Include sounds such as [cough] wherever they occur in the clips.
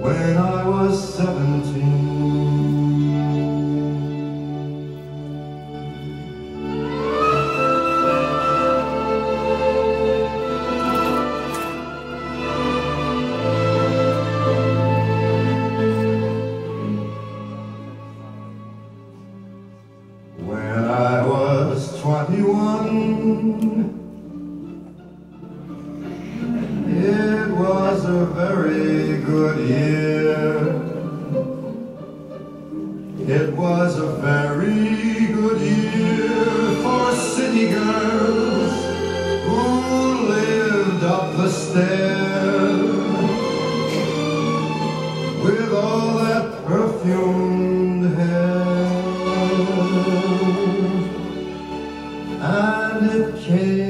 When I was seven I came.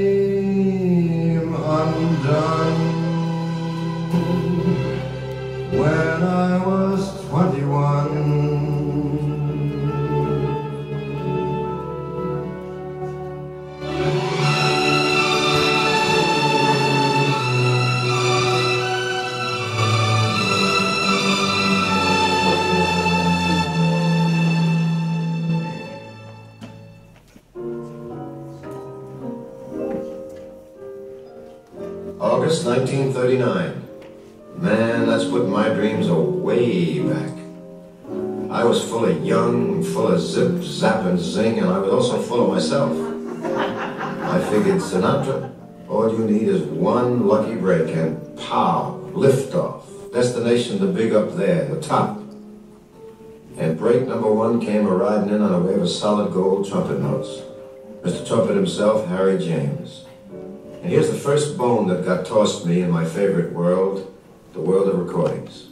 I figured Sinatra, all you need is one lucky break and pow, liftoff. Destination the big up there, the top. And break number one came a riding in on a wave of solid gold trumpet notes. Mr. Trumpet himself, Harry James. And here's the first bone that got tossed me in my favorite world, the world of recordings.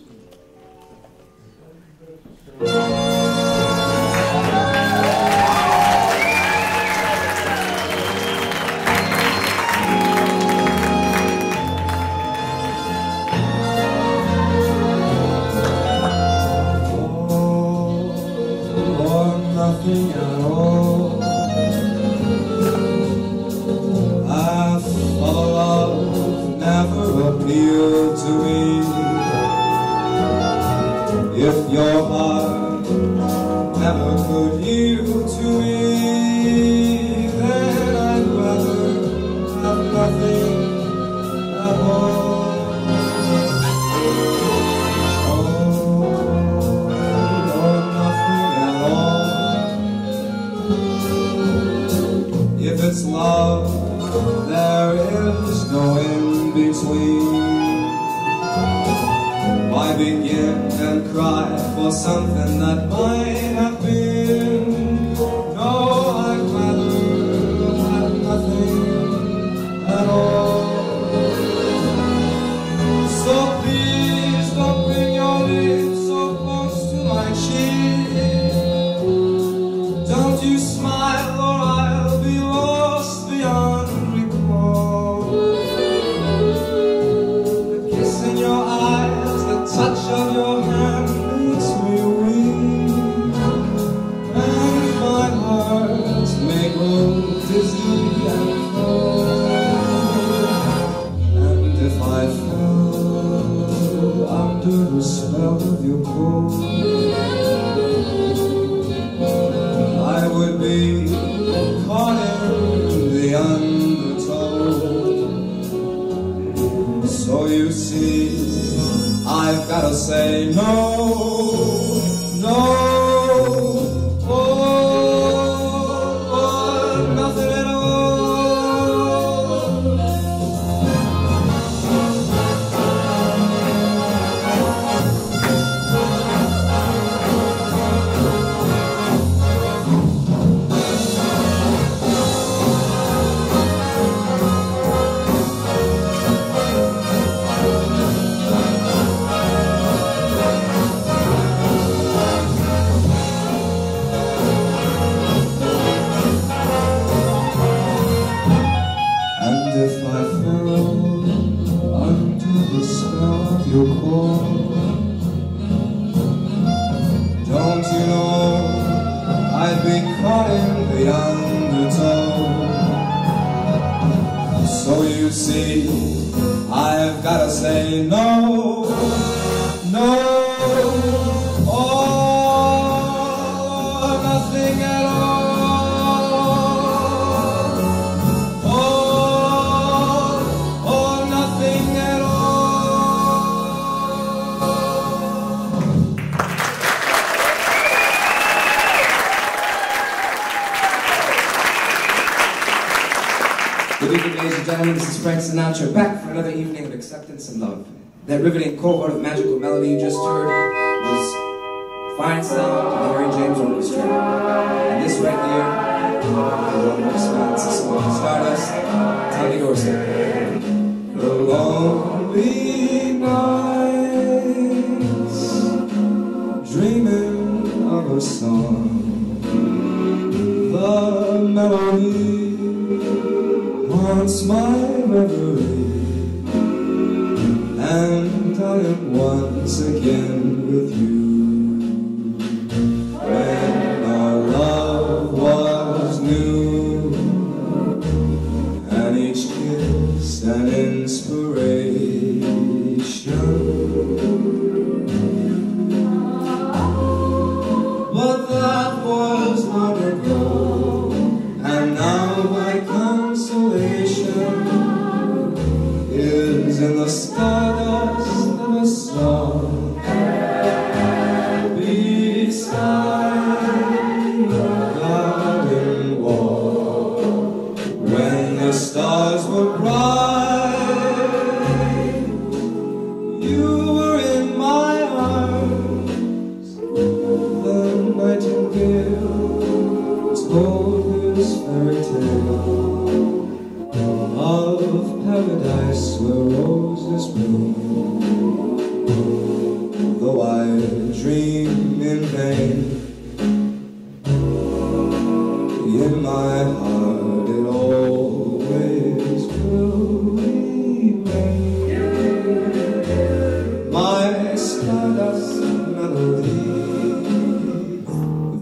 You see, I've gotta say no, no, This is Frank Sinatra back for another evening of acceptance and love. That riveting cohort of magical melody you just heard was Fine Sound of the Harry James Orchestra. And this right here one of Scott's song, Stardust, Tommy Dorsey. The lonely nights, dreaming of a song. Haunts song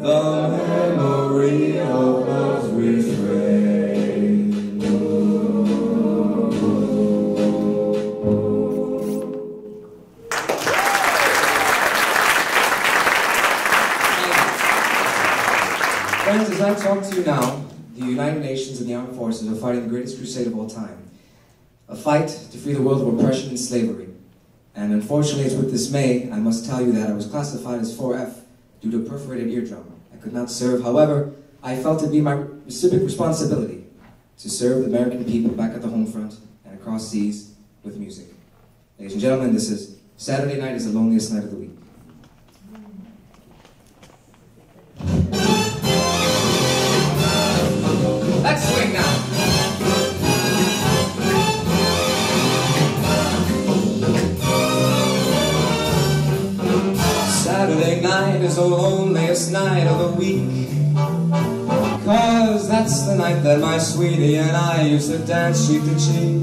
Friends, as I talk to you now, the United Nations and the armed forces are fighting the greatest crusade of all time. A fight to free the world of oppression and slavery. And unfortunately, it's with dismay I must tell you that I was classified as 4F due to perforated eardrum. I could not serve. However, I felt it be my civic responsibility to serve the American people back at the home front and across seas with music. Ladies and gentlemen, this is Saturday Night is the Loneliest Night of the Week. Let's swing now. Saturday night is loneliest night of the week. Cause that's the night that my sweetie and I used to dance cheek to cheek.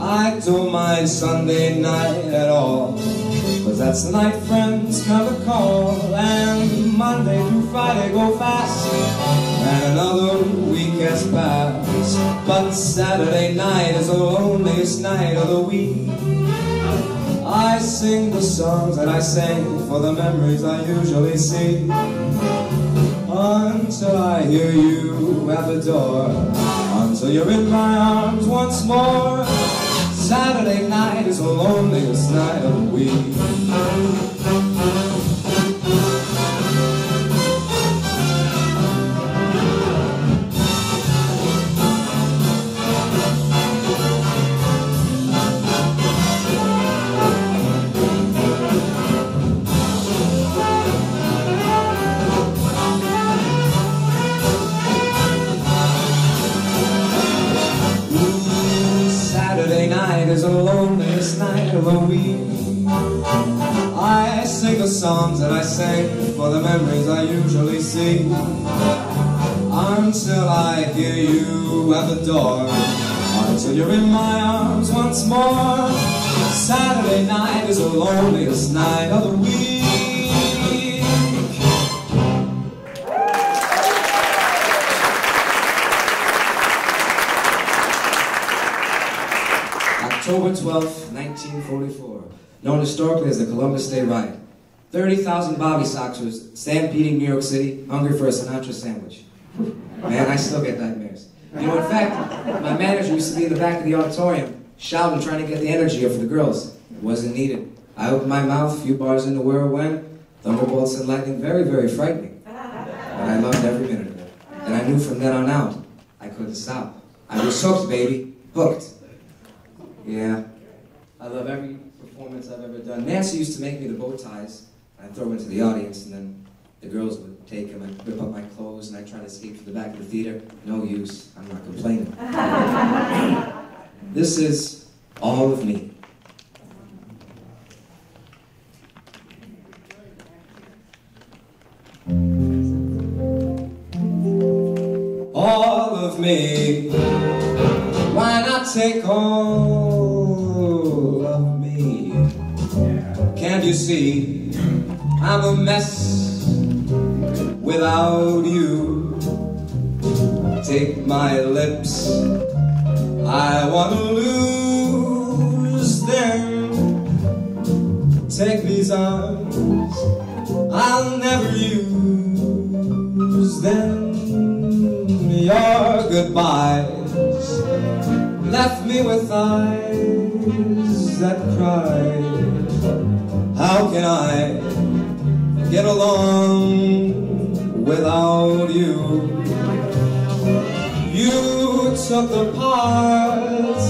I don't mind Sunday night at all. Cause that's the night friends come to call. And Monday through Friday go fast. And another week has passed. But Saturday night is the loneliest night of the week. I sing the songs that I sang for the memories I usually see. Until I hear you at the door. Until you're in my arms once more. Saturday night is the loneliest night of the week. Songs that I sang for the memories I usually see. Until I hear you at the door. Until you're in my arms once more. Saturday night is the loneliest night of the week. October 12th, 1944, known historically as the Columbus Day Riot. 30,000 Bobby Soxers stampeding New York City, hungry for a Sinatra sandwich. Man, I still get nightmares. You know, in fact, my manager used to be in the back of the auditorium, shouting, trying to get the energy up for the girls. It wasn't needed. I opened my mouth, a few bars in the whirl when, thunderbolts and lightning, very, very frightening. But I loved every minute of it. And I knew from then on out, I couldn't stop. I was hooked, baby. Hooked. Yeah. I love every performance I've ever done. Nancy used to make me the bow ties. I'd throw them into the audience, and then the girls would take them and rip up my clothes, and I'd try to escape to the back of the theater. No use. I'm not complaining. [laughs] this is all of me. all of me. Why not take all of me? Can't you see I'm a mess without you? Take my lips, I want to lose them. Take these arms, I'll never use them. Your goodbyes left me with eyes that cry. How can I get along without you? You took the parts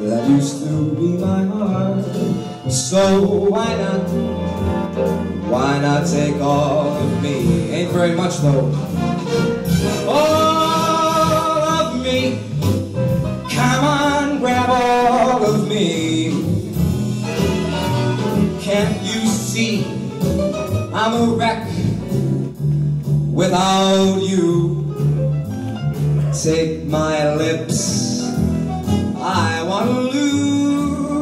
that used to be my heart. So why not? Why not take all of me? Ain't very much though. All of me. Come on, grab all of me. I'm a wreck without you? Take my lips. I want to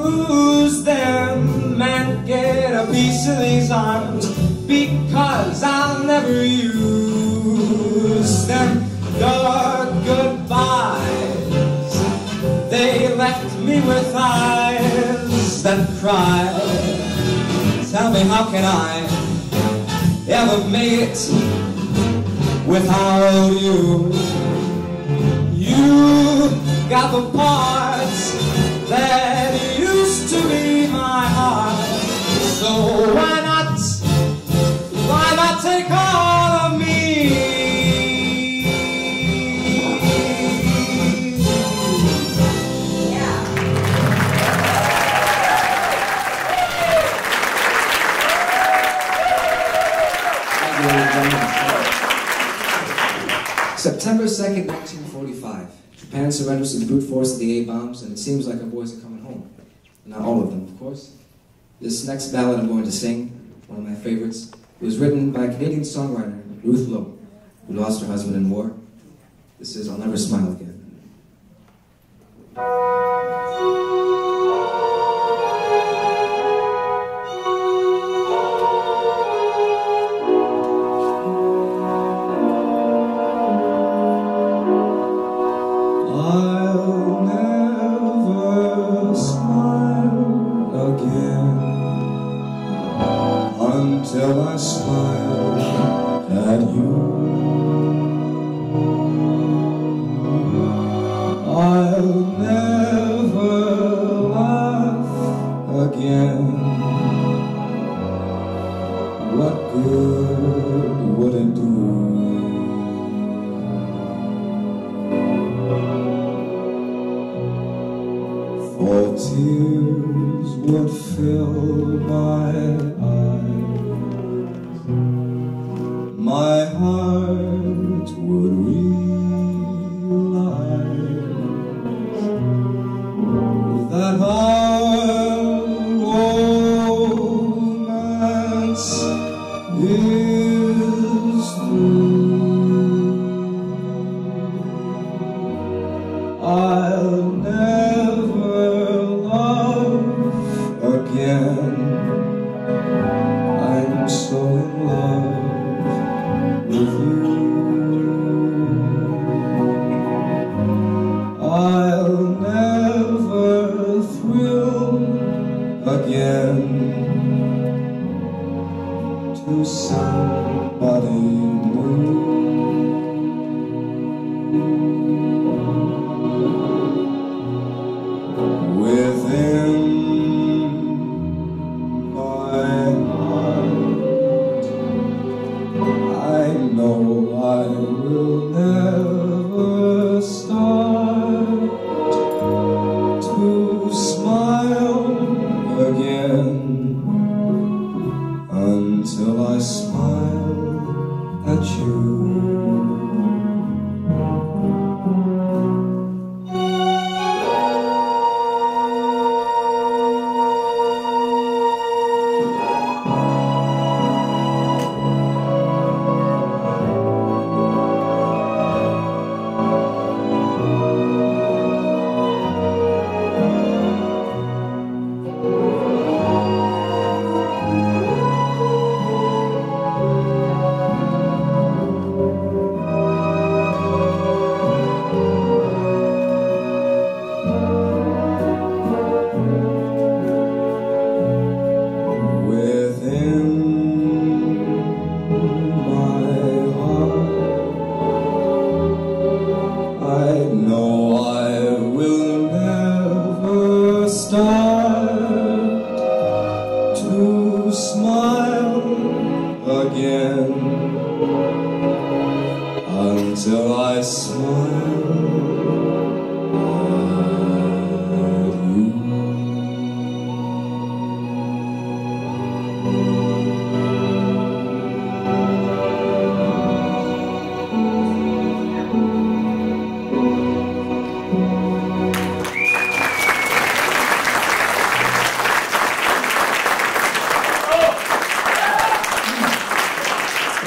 lose them and get a piece of these arms because I'll never use them. Your goodbyes, they left me with eyes that cry. Tell me, how can I ever make it without you? You got the parts that used to be my heart. So September 2nd, 1945. Japan surrenders to the brute force of the A-bombs, and it seems like our boys are coming home. Not all of them, of course. This next ballad I'm going to sing, one of my favorites, was written by Canadian songwriter Ruth Lowe, who lost her husband in war. This is I'll Never Smile Again. I'll never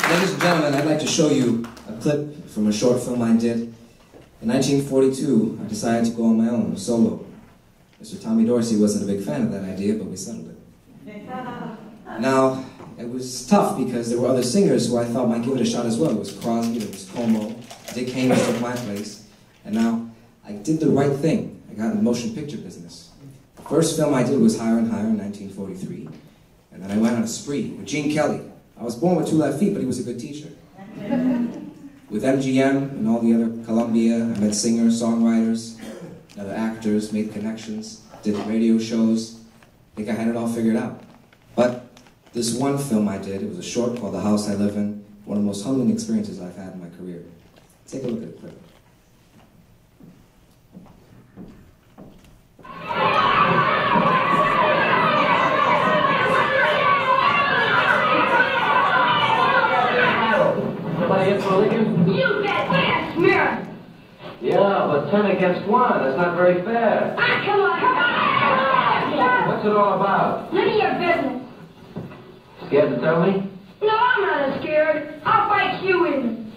Ladies and gentlemen, I'd like to show you a clip from a short film I did. In 1942, I decided to go on my own, solo. Mr. Tommy Dorsey wasn't a big fan of that idea, but we settled it. [laughs] Now, it was tough because there were other singers who I thought might give it a shot as well. It was Crosby, it was Como, Dick Haymes took my place, and now I did the right thing. I got in the motion picture business. The first film I did was Higher and Higher in 1943, and then I went on a spree with Gene Kelly. I was born with two left feet, but he was a good teacher. With MGM and all the other Columbia, I met singers, songwriters, other actors, made connections, did radio shows. I think I had it all figured out. But this one film I did, it was a short called The House I Live In, one of the most humbling experiences I've had in my career. Take a look at it clip. Somebody in for a licking? You bet, yes, Mira. Yeah, but ten against one. That's not very fair. Ah, come on, come on. What's it all about? None of your business. Scared to tell me? No, I'm not scared. I'll fight you in.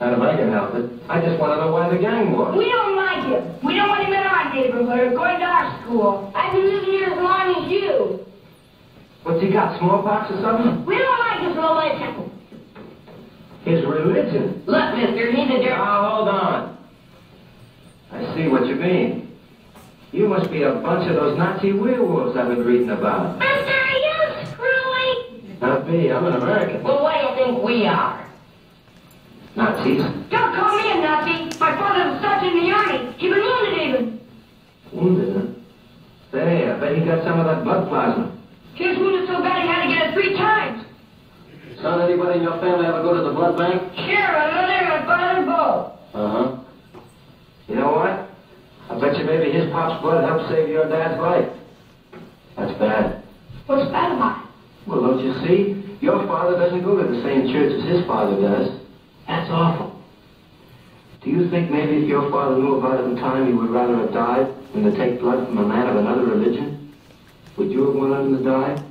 Not if I can help it. I just want to know why the gang war. We don't like him. We don't want him in our neighborhood or going to our school. I've been living here as long as you. What's he got, smallpox or something? We don't like his religion. His religion. Look, mister, he's a dirt. Now, hold on. I see what you mean. You must be a bunch of those Nazi werewolves I've been reading about. Mister, are you screwy? Not me, I'm an American. Well, what do you think we are? Nazis? Don't call me a Nazi. My father was sergeant in the army. He was wounded even. Wounded, huh? Say, I bet he got some of that blood plasma. He was wounded so bad he had to get it three times. Son, anybody in your family ever go to the blood bank? Sure, my mother and my father both. Uh-huh. You know what? I bet you maybe his pop's blood helped save your dad's life. That's bad. What's bad about it? Well, don't you see? Your father doesn't go to the same church as his father does. That's awful. Do you think maybe if your father knew about it in time, he would rather have died than to take blood from a man of another religion? Would you have wanted him to die?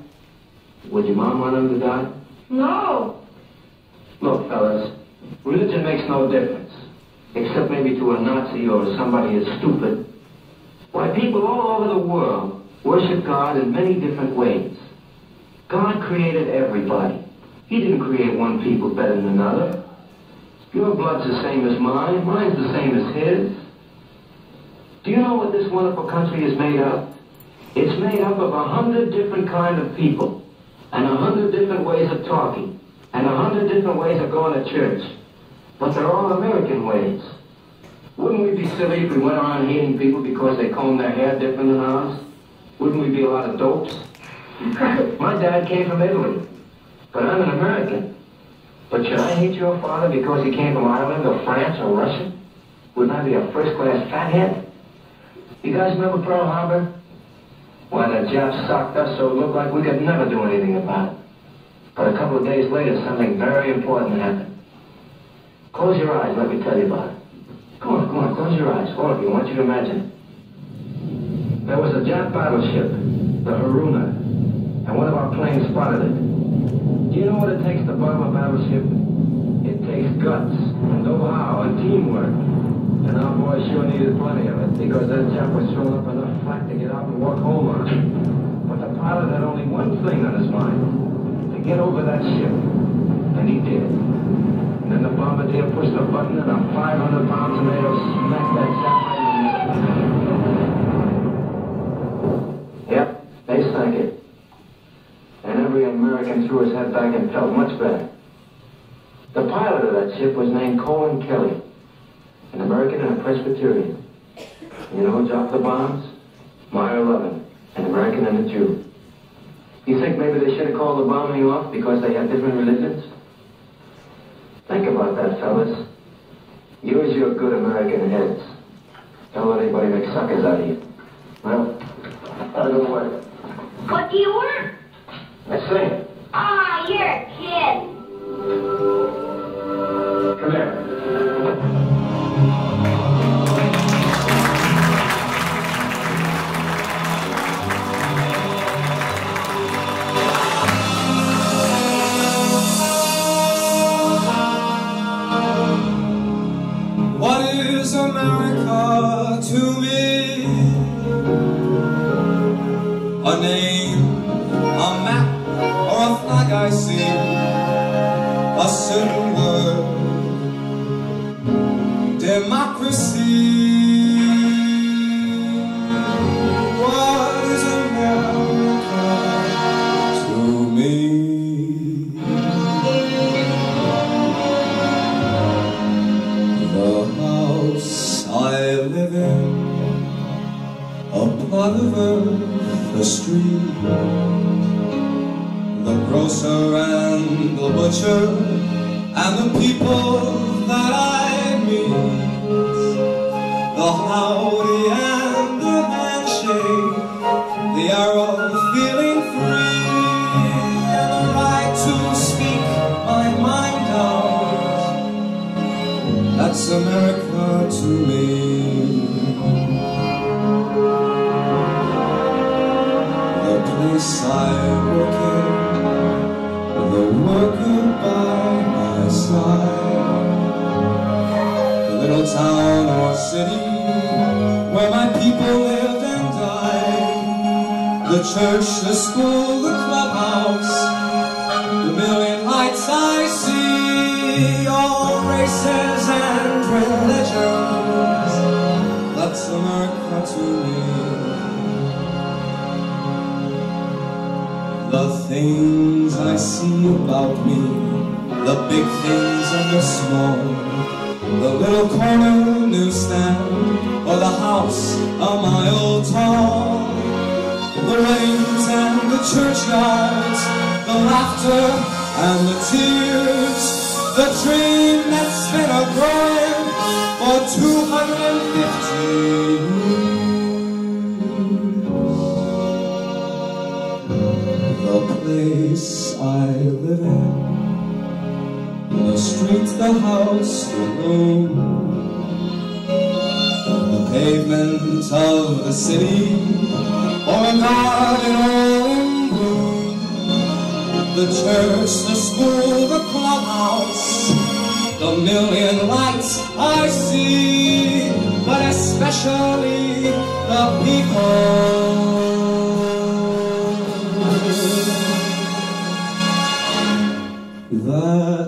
Would your mom want him to die? No. Look, fellas, religion makes no difference. Except maybe to a Nazi or somebody as stupid. Why, people all over the world worship God in many different ways. God created everybody. He didn't create one people better than another. Your blood's the same as mine. Mine's the same as his. Do you know what this wonderful country is made of? It's made up of a hundred different kind of people. and a hundred different ways of talking, and a hundred different ways of going to church. But they're all American ways. Wouldn't we be silly if we went around hating people because they comb their hair different than ours? Wouldn't we be a lot of dopes? [laughs] My dad came from Italy, but I'm an American. But should I hate your father because he came from Ireland or France or Russia? Wouldn't I be a first-class fathead? You guys remember Pearl Harbor? Why, the Japs socked us so it looked like we could never do anything about it. But a couple of days later, something very important happened. Close your eyes, let me tell you about it. Come on, come on, close your eyes, all of you. I want you to imagine. There was a Jap battleship, the Haruna, and one of our planes spotted it. Do you know what it takes to bomb a battleship? It takes guts, and know-how, and teamwork. And our boys sure needed plenty of it, because that Jap was throwing up enough flak to get out and walk home on. But the pilot had only one thing on his mind, to get over that ship. And he did. And then the bombardier pushed a button and a 500-pound tomato smacked that the Yep, they sank it. And every American threw his head back and felt much better. The pilot of that ship was named Colin Kelly, an American and a Presbyterian. You know who dropped the bombs? Meyer Levin, an American and a Jew. You think maybe they should have called the bombing off because they had different religions? Think about that, fellas. Use your good American heads. Don't let anybody make suckers out of you. Well, out of the way. What do you work? Let's sing. Ah, you're a kid. Come here. Grocer and the butcher, and the people that I meet, the howdy The church, the school, the clubhouse, the million lights I see, all races and religions. That's America to me. The things I see about me, the big things and the small, the little corner newsstand or the house a mile tall. The rains and the churchyards, the laughter and the tears, the dream that's been a growing for 250 years. The place I live in, the street, the house, the room, the pavement of the city, or a garden all in bloom. The church, the school, the clubhouse, the million lights I see, but especially the people. The